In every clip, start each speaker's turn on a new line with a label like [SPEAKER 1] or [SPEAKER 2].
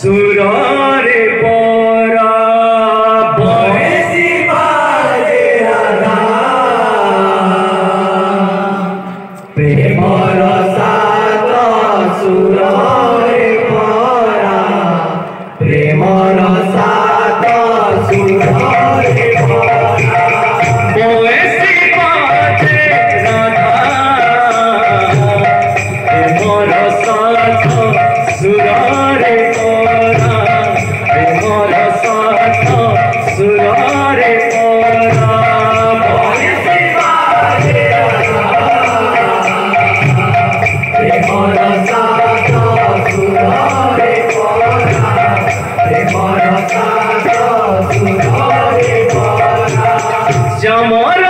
[SPEAKER 1] সুরারে No more.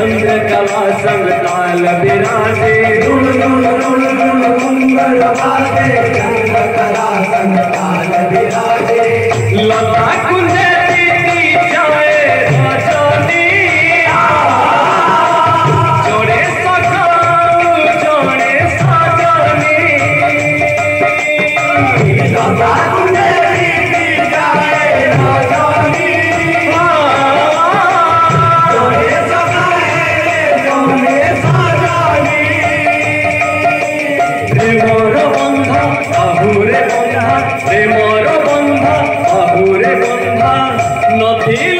[SPEAKER 1] चंद्र कला संग ताल बिराजे रुम
[SPEAKER 2] रुम रुम रुम कुंभल बाजे चंद्र कला, संग ताल बिराजे।
[SPEAKER 1] लता कुंजे Hey,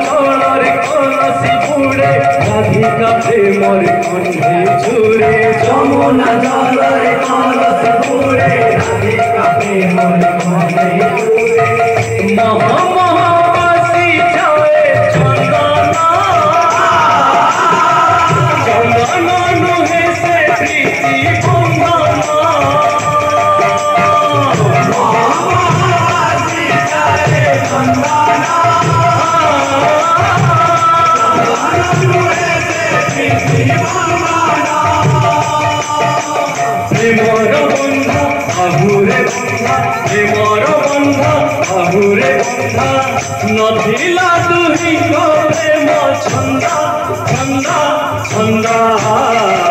[SPEAKER 1] রাধে কাছে মোর কুঞ্জে ঝুরে
[SPEAKER 2] যমুনা জলরে কলস ঘুরে রাধে কাছে মোর কুঞ্জে ঝুরে
[SPEAKER 1] মহা বন্ধা আহুরে বন্ধা প্রেমর বন্ধা আহুরে বন্ধা নথিলা তুহি প্রেম ছন্দা ছন্দা ছন্দা